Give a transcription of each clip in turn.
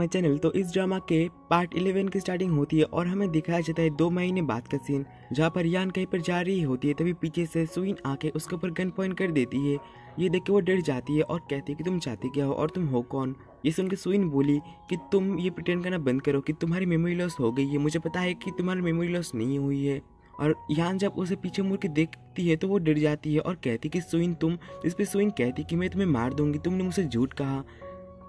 My channel. तो इस drama के पार्ट 11 की स्टार्टिंग होती है और हमें दिखाया जाता है दो महीने बाद का सीन, जहाँ पर यान कहीं पर जा रही होती है, तभी पीछे से सुइन आके उसके ऊपर गन पॉइंट कर देती है। ये देख के वो डर जाती है और कहती है कि तुम चाहती क्या हो और तुम हो कौन? ये सुन के सुइन बोली कि तुम ये प्रिटेंड करना बंद करो कि तुम्हारी मेमोरी लॉस हो गई है। मुझे पता है कि तुम्हारी मेमोरी लॉस नहीं हुई है। और यान जब उसे पीछे मुड़ के देखती है तो वो डर जाती है और कहती कि सुइन तुम, इस पर सुइन कहती कि मैं तुम्हें मार दूँगी, तुमने मुझसे झूठ कहा।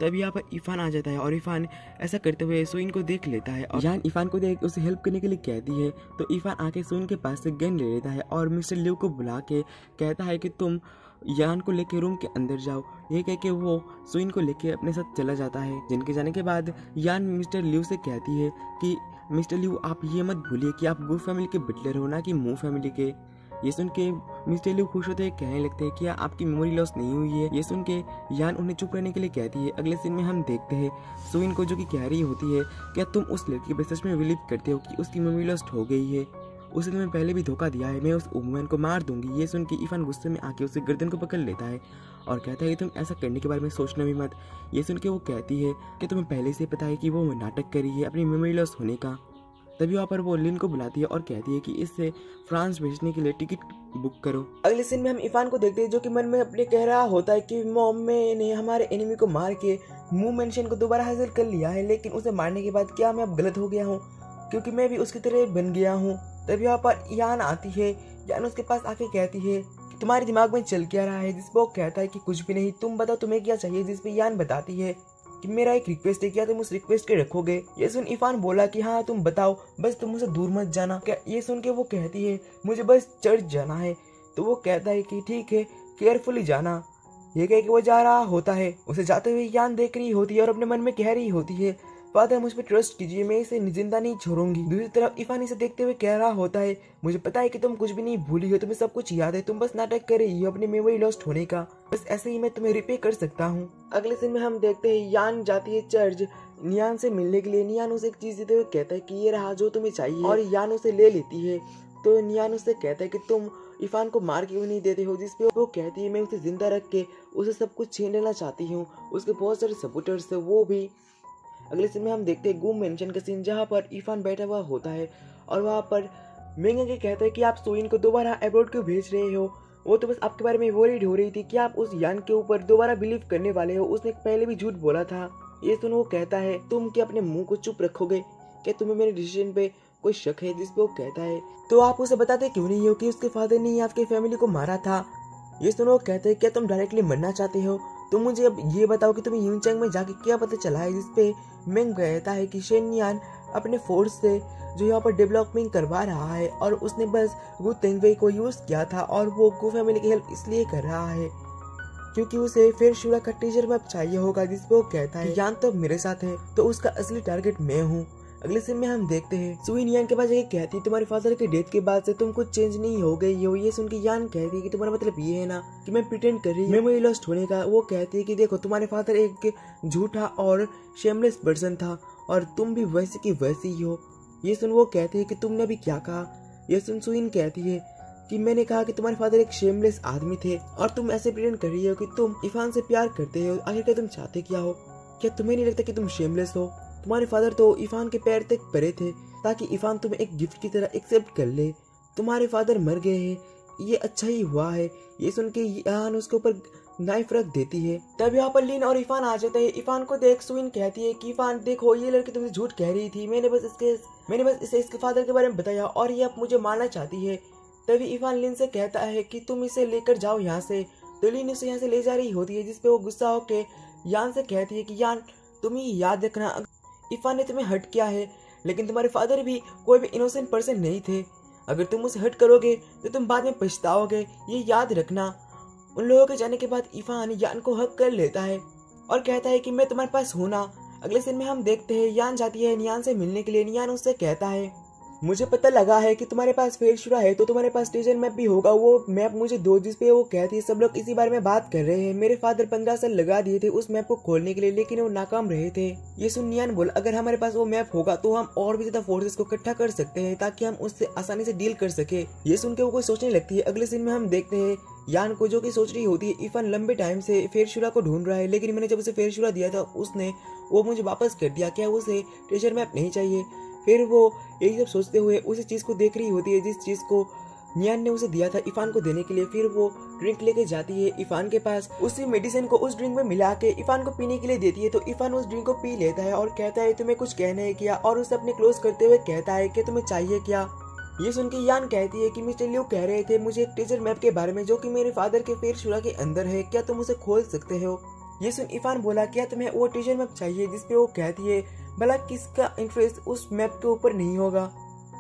तब यहाँ पर इफान आ जाता है और इफान ऐसा करते हुए सुइन को देख लेता है और जान इफान को देख, उसे हेल्प करने के लिए कहती है। तो इफान आके सुइन के पास से गन ले लेता है और मिस्टर लिव को बुला के कहता है कि तुम यान को लेके रूम के अंदर जाओ। ये कह के वो सुइन को लेके अपने साथ चला जाता है, जिनके जाने के बाद यान मिस्टर लिव से कहती है कि, मिस्टर लिव, आप ये मत भूलिए कि आप गुड फैमिली के बटलर हो ना कि मू फैमिली के। ये सुन के मिस्टर लिव खुश होते हैं, कहने लगते हैं कि आपकी मेमोरी लॉस नहीं हुई है। ये सुन के यान उन्हें चुप रहने के लिए कहती है। अगले सीन में हम देखते हैं सुइन को जो कि कह रही होती है क्या तुम उस लड़की पर सच में बिलीव करते हो कि उसकी मेमोरी लॉस हो गई है। उसे तुम्हें पहले भी धोखा दिया है, मैं उस वुमेन को मार दूँगी। ये सुन के इफान गुस्से में आके उसे गर्दन को पकड़ लेता है और कहता है कि तुम ऐसा करने के बारे में सोचना भी मत। ये सुन के वो कहती है कि तुम्हें पहले से पता है कि वो नाटक करी है अपनी मेमोरी लॉस होने का। तभी वहाँ पर वो लिन को बुलाती है और कहती है कि इससे फ्रांस भेजने के लिए टिकट बुक करो। अगले सीन में हम इफान को देखते हैं, जो कि मन में अपने कह रहा होता है कि मॉम ने हमारे एनिमी को मार के मुँह मेंशन को दोबारा हासिल कर लिया है, लेकिन उसे मारने के बाद क्या मैं अब गलत हो गया हूँ? क्योंकि मैं भी उसकी तरह बन गया हूँ। तभी यहाँ पर यान आती है, यान उसके पास आके कहती है तुम्हारे दिमाग में चल क्या रहा है? जिसपे वो कहता है कि कुछ भी नहीं, तुम बताओ तुम्हें क्या चाहिए? जिसपे यान बताती है कि मेरा एक रिक्वेस्ट है क्या तुम उस रिक्वेस्ट के रखोगे? ये सुन इफान बोला कि हाँ तुम बताओ, बस तुम मुझसे दूर मत जाना। क्या ये सुन के वो कहती है, मुझे बस चर्च जाना है। तो वो कहता है कि ठीक है केयरफुली जाना। ये कह के वो जा रहा होता है। उसे जाते हुए यान देख रही होती है और अपने मन में कह रही होती है। फादर मुझ पर ट्रस्ट कीजिए, मैं इसे ज़िंदा नहीं छोड़ूँगी। दूसरी तरफ़, इफान इसे देखते हुए कह रहा होता है, मुझे पता है कि तुम कुछ भी नहीं भूली हो, तुम्हें सब कुछ याद है, तुम बस नाटक कर रही हो, अपनी मेमोरी लॉस्ट होने का। बस ऐसे ही मैं तुम्हें रिपे कर सकता हूँ। अगले दिन में हम देखते हैं, यान जाती है चर्च नियान से मिलने के लिए। नियान उसे एक चीज़ देते हुए कहता है कि ये रहा जो तुम्हें चाहिए। और यान उसे ले लेती है। तो नियान उसे कहता है कि तुम इफान को मार क्यों नहीं देते हो? जिसपे वो कहती है, मैं उसे ज़िंदा रख के उसे सब कुछ छीन लेना चाहती हूँ। उसके बहुत सारे सपोर्टर्स है, वो भी अगले सीन में हम देखते हैं गुम मेंशन का सीन जहाँ पर इरफान बैठा हुआ होता है और वहाँ पर मेंगा के कहते हैं कि आप सोइन को दोबारा अब्रोड क्यों भेज रहे हो? वो तो बस आपके बारे में वरीड हो रही थी कि आप उस यान के ऊपर दोबारा बिलीव करने वाले हो। उसने पहले भी झूठ बोला था। ये सुन वो कहता है, तुम क्या अपने मुँह को चुप रखोगे? क्या तुम्हें मेरे डिसीज़न पे कोई शक है जिसपे वो कहता है? तो आप उसे बताते क्यों नहीं हो कि उसके फादर ने आपके फैमिली को मारा था? ये सुनो वो कहते हैं, क्या तुम डायरेक्टली मरना चाहते हो? तुम मुझे अब ये बताओ कि तुम्हें यूनचंग में जाके क्या पता चला है जिसपे मेंग कहता है कि शेनयान अपने फोर्स से जो यहाँ पर डेवलपमेंट करवा रहा है और उसने बस गु तेंगवे को यूज़ किया था और वो गु फैमिली की हेल्प इसलिए कर रहा है क्योंकि उसे फिर शिवरा का टीचर मैप चाहिए होगा, जिसपे वो कहता है, यान तो मेरे साथ है तो उसका असली टारगेट मैं हूँ। अगले सीन में हम देखते हैं सुइन यान के पास जाके कहती है, तुम्हारे फादर के डेथ के बाद से तुम कुछ चेंज नहीं हो गई हो। ये सुन के यान कहती है कि तुम्हारा मतलब ये है ना कि मैं प्रिटेंड कर रही मेमोरी लॉस्ट होने का वो कहती है कि देखो, तुम्हारे फादर एक झूठा और शेमलेस पर्सन था और तुम भी वैसे की वैसी ही हो। ये सुन वो कहती है कि तुमने अभी क्या कहा? ये सुन सुइन कहती है कि मैंने कहा कि तुम्हारे फादर एक शेमलेस आदमी थे और तुम ऐसे प्रिटेंड कर रही हो कि तुम इफान से प्यार करते हो। आखिर तुम चाहते क्या हो? क्या तुम्हें नहीं लगता कि तुम शेमलेस हो? तुम्हारे फादर तो इफान के पैर तक परे थे, ताकि इफान तुम्हें एक गिफ्ट की तरह एक्सेप्ट कर ले। तुम्हारे फादर मर गए हैं, ये अच्छा ही हुआ है। ये सुन के यान उसके ऊपर नाइफ रख देती है। तब यहाँ पर लिन और इफान आ जाते हैं। इफान को देख सुइन कहती है कि इफान देखो, ये लड़की तुमसे झूठ कह रही थी। मैंने बस इसके, मैंने बस इसे इसके फादर के बारे में बताया और ये अब मुझे मारना चाहती है। तभी इफान लिन से कहता है कि, तुम इसे लेकर जाओ यहाँ से। तो लिन उसे यहाँ से ले जा रही होती है, जिसपे वो गुस्सा होके यान से कहती है कि, यान तुम ही याद रखना इफा ने तुम्हें हट किया है, लेकिन तुम्हारे फादर भी कोई भी इनोसेंट पर्सन नहीं थे। अगर तुम उसे हट करोगे तो तुम बाद में पछताओगे, ये याद रखना। उन लोगों के जाने के बाद इफान यान को हक कर लेता है और कहता है कि मैं तुम्हारे पास हूँ ना। अगले दिन में हम देखते हैं, यान जाती है नियान से मिलने के लिए। नियान उससे कहता है मुझे पता लगा है कि तुम्हारे पास फेर शुरा है तो तुम्हारे पास स्टेशन मैप भी होगा। वो मैप मुझे दो जिसपे वो कहती है, सब लोग इसी बारे में बात कर रहे हैं। मेरे फादर पंद्रह साल लगा दिए थे उस मैप को खोलने के लिए, लेकिन वो नाकाम रहे थे। ये सुन नियान बोल, अगर हमारे पास वो मैप होगा तो हम और भी ज़्यादा फोर्सेस को इकट्ठा कर सकते हैं, ताकि हम उससे आसानी से डील कर सके। ये सुन के वो कोई सोचने लगती है। अगले दिन में हम देखते हैं, यान को जो कि सोच रही होती है इफान लंबे टाइम से फेर शुरा को ढूंढ रहा है, लेकिन मैंने जब उसे फेर शुरा दिया था, उसने वो मुझे वापस कर दिया। क्या उसे ट्रेजर मैप नहीं चाहिए? फिर वो यही सब सोचते हुए उसी चीज़ को देख रही होती है जिस चीज़ को नियान ने उसे दिया था इफान को देने के लिए। फिर वो ड्रिंक लेके जाती है इफान के पास। उसी मेडिसिन को उस ड्रिंक में मिला के इफान को पीने के लिए देती है। तो इफान उस ड्रिंक को पी लेता है और कहता है, तुम्हें कुछ कहना है क्या? और उसे अपने क्लोज करते हुए कहता है कि, तुम्हें चाहिए क्या? ये सुन के यान कहती है कि, मिस्टर लियो कह रहे थे मुझे एक ट्रेजर मैप के बारे में जो कि मेरे फादर के फेर शुरा के अंदर है। क्या तुम उसे खोल सकते हो? ये सुन इफान बोला, क्या तुम्हें वो ट्रेजर मैप चाहिए जिसपे वो कहती है भला किसका इंटरेस्ट उस मैप के ऊपर नहीं होगा?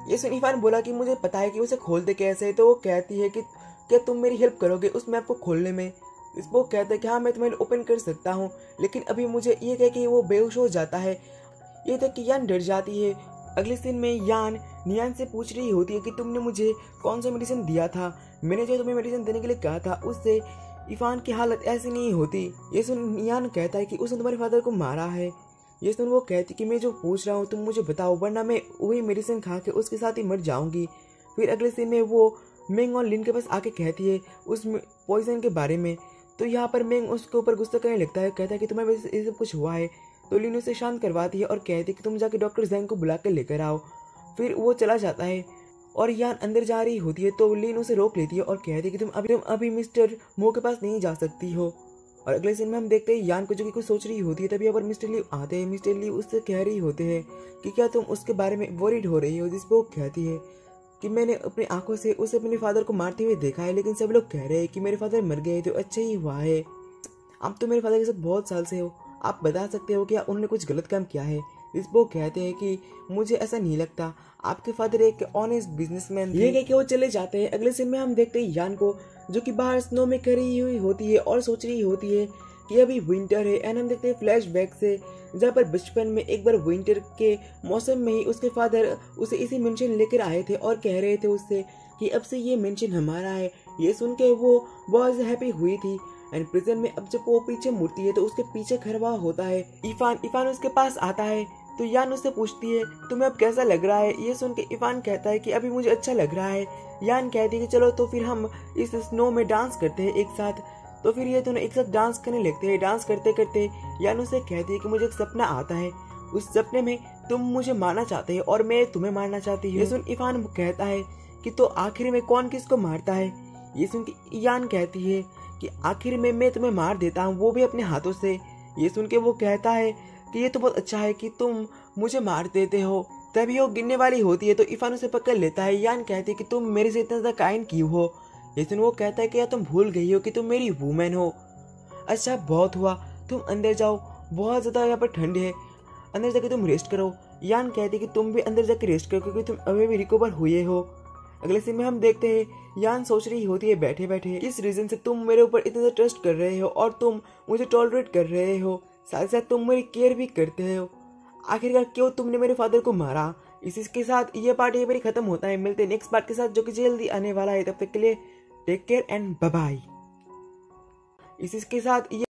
ये सुन इफान बोला कि मुझे पता है कि उसे खोलते कैसे है तो वो कहती है कि क्या तुम मेरी हेल्प करोगे उस मैप को खोलने में? इस वो कहता है कि हाँ मैं तुम्हें ओपन कर सकता हूँ, लेकिन अभी मुझे ये कह कि वो बेहोश हो जाता है। ये तक कि यान डर जाती है। अगले दिन में यान नियान से पूछ रही होती है कि तुमने मुझे कौन सा मेडिसिन दिया था? मैंने जो तुम्हें मेडिसिन देने के लिए कहा था, उससे इफान की हालत ऐसी नहीं होती। ये सुन नियान कहता है कि उसने तुम्हारे फादर को मारा है। ये सुन वो कहती कि मैं जो पूछ रहा हूँ, तुम मुझे बताओ, वरना मैं वही मेडिसिन खा के उसके साथ ही मर जाऊँगी। फिर अगले दिन में वो मेंग और लिन के पास आके कहती है उस पॉइजन के बारे में। तो यहाँ पर मेंग उसके ऊपर गुस्सा करने लगता है, कहता है कि तुम्हें वैसे ये सब कुछ हुआ है। तो लिन उसे शांत करवाती है और कहती है कि तुम जाके डॉक्टर जैंग को बुला कर लेकर आओ। फिर वो चला जाता है और यान अंदर जा रही होती है तो लीन उसे रोक लेती है और कहती है कि तुम अभी तुम अभी मिस्टर मो के पास नहीं जा सकती हो। और अगले सीन में हम देखते हैं यान को जो कि कुछ सोच रही होती है तभी पर मिस्टर ली आते हैं। मिस्टर ली उससे कह रही होते हैं कि क्या तुम उसके बारे में वरीड हो रही हो जिसपे वो कहती है कि मैंने अपनी आँखों से उसे अपने फादर को मारते हुए देखा है लेकिन सब लोग कह रहे हैं कि मेरे फादर मर गए तो अच्छा ही हुआ है। आप तो मेरे फादर के साथ बहुत साल से हो। आप बता सकते हो क्या उन्होंने कुछ गलत काम किया है? इस वो कहते हैं कि मुझे ऐसा नहीं लगता। आपके फादर एक ऑनेस्ट बिजनेसमैन ये कह के वो चले जाते हैं। अगले सीन में हम देखते हैं यान को जो कि बाहर स्नो में खड़ी हुई होती है और सोच रही होती है कि अभी विंटर है। एंड हम देखते हैं फ्लैश बैक से, जहाँ पर बचपन में एक बार विंटर के मौसम में ही उसके फादर उसे इसी मेंशन लेकर आए थे और कह रहे थे उससे कि अब से ये मेंशन हमारा है। ये सुन के वो बहुत हैप्पी हुई थी। एंड प्रिजन में अब जब वो पीछे मुड़ती है तो उसके पीछे खरवा होता है। इफान इफान उसके पास आता है। तो यान उससे पूछती है, तुम्हें अब कैसा लग रहा है? ये सुन के इफान कहता है कि, अभी मुझे अच्छा लग रहा है। यान कहती है कि, चलो तो फिर हम इस स्नो में डांस करते हैं एक साथ। तो फिर ये दोनों एक साथ डांस करने लगते हैं, डांस करते करते यान उसे कहती है कि, मुझे एक सपना आता है। उस सपने में तुम मुझे मारना चाहते हो और मैं तुम्हें मारना चाहती हूँ। ये सुन इफान कहता है कि तो आखिर में कौन किसको मारता है? ये सुन के यान कहती है कि, आखिर में मैं तुम्हें मार देता हूँ, वो भी अपने हाथों से। ये सुन के वो कहता है कि ये तो बहुत अच्छा है कि तुम मुझे मार देते हो। तभी वो गिरने वाली होती है तो इफान उसे पकड़ लेता है। यान कहती है कि तुम मेरे से इतना ज़्यादा काइंड क्यों हो? सुन वो कहता है कि यार तुम भूल गई हो कि तुम मेरी वुमेन हो। अच्छा बहुत हुआ। तुम अंदर जाओ। बहुत ज़्यादा यहाँ पर ठंड है। अंदर जाके तुम रेस्ट करो। यान कहती है कि तुम भी अंदर जाके रेस्ट करो क्योंकि तुम अभी भी रिकवर हुए हो। अगले सीन में हम देखते हैं, यान सोच रही होती है बैठे बैठे किस रीजन से तुम मेरे ऊपर इतना ट्रस्ट कर रहे हो और तुम मुझे टॉलरेट कर रहे हो? साथ साथ तुम मेरी केयर भी करते हो। आखिरकार क्यों तुमने मेरे फादर को मारा? इसी के साथ ये पार्ट ये मेरी खत्म होता है। मिलते नेक्स्ट पार्ट के साथ, जो कि जल्दी आने वाला है। तब तक के लिए टेक केयर एंड बाय इसी के साथ ये